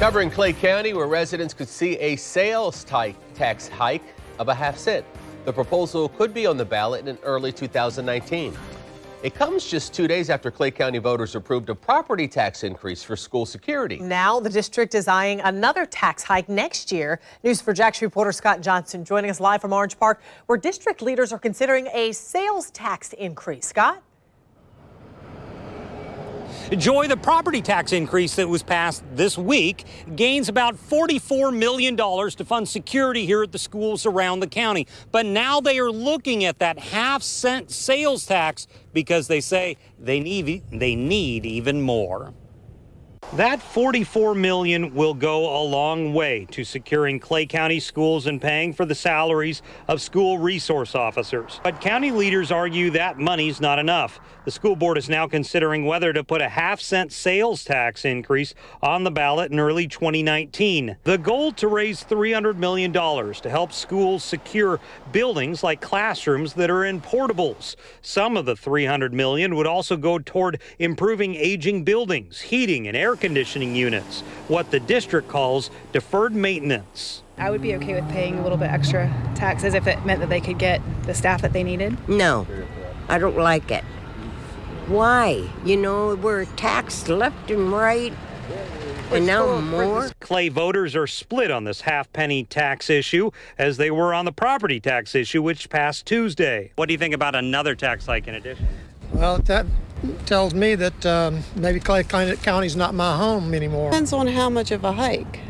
Covering Clay County, where residents could see a sales tax hike of a half cent. The proposal could be on the ballot in early 2019. It comes just two days after Clay County voters approved a property tax increase for school security. Now the district is eyeing another tax hike next year. News4JAX reporter Scott Johnson joining us live from Orange Park, where district leaders are considering a sales tax increase. Scott? Joy, the property tax increase that was passed this week gains about $44 million to fund security here at the schools around the county. But now they are looking at that half cent sales tax because they say they need, they need even more. That 44 million will go a long way to securing Clay County schools and paying for the salaries of school resource officers. But county leaders argue that money's not enough. The school board is now considering whether to put a half cent sales tax increase on the ballot in early 2019. The goal to raise $300 million to help schools secure buildings like classrooms that are in portables. Some of the 300 million would also go toward improving aging buildings, heating and air conditioning units, what the district calls deferred maintenance. I would be okay with paying a little bit extra taxes if it meant that they could get the staff that they needed. No, I don't like it. Why? You know, we're taxed left and right. And now more? Clay voters are split on this half penny tax issue as they were on the property tax issue, which passed Tuesday. What do you think about another tax hike in addition? Well, that tells me that um, maybe Clay County's not my home anymore. Depends on how much of a hike.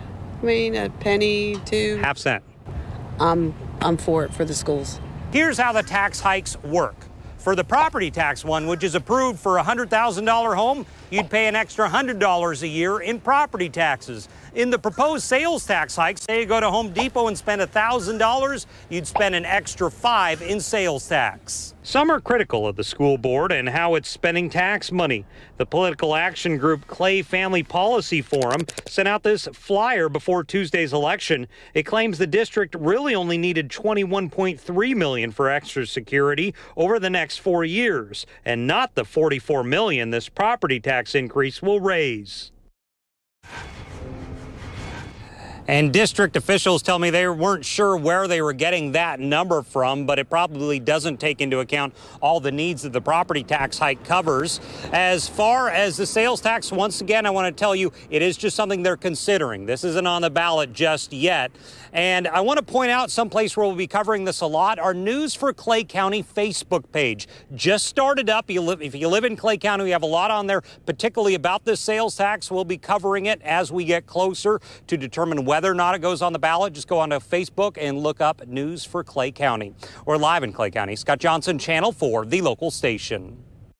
I mean, a penny, two. Half cent. I'm, I'm for it for the schools. Here's how the tax hikes work. For the property tax one, which is approved for a $100,000 home, you'd pay an extra $100 a year in property taxes. In the proposed sales tax hike, say you go to Home Depot and spend $1,000, you'd spend an extra 5 in sales tax. Some are critical of the school board and how it's spending tax money. The political action group Clay Family Policy Forum sent out this flyer before Tuesday's election. It claims the district really only needed 21.3 million for extra security over the next 4 years and not the 44 million this property tax increase will raise. And district officials tell me they weren't sure where they were getting that number from, but it probably doesn't take into account all the needs that the property tax hike covers. As far as the sales tax, once again, I want to tell you it is just something they're considering. This isn't on the ballot just yet. And I want to point out someplace where we'll be covering this a lot our News for Clay County Facebook page. Just started up. If you live in Clay County, we have a lot on there, particularly about this sales tax. We'll be covering it as we get closer to determine whether or not it goes on the ballot. Just go onto Facebook and look up News for Clay County. We're live in Clay County. Scott Johnson, Channel 4, the local station.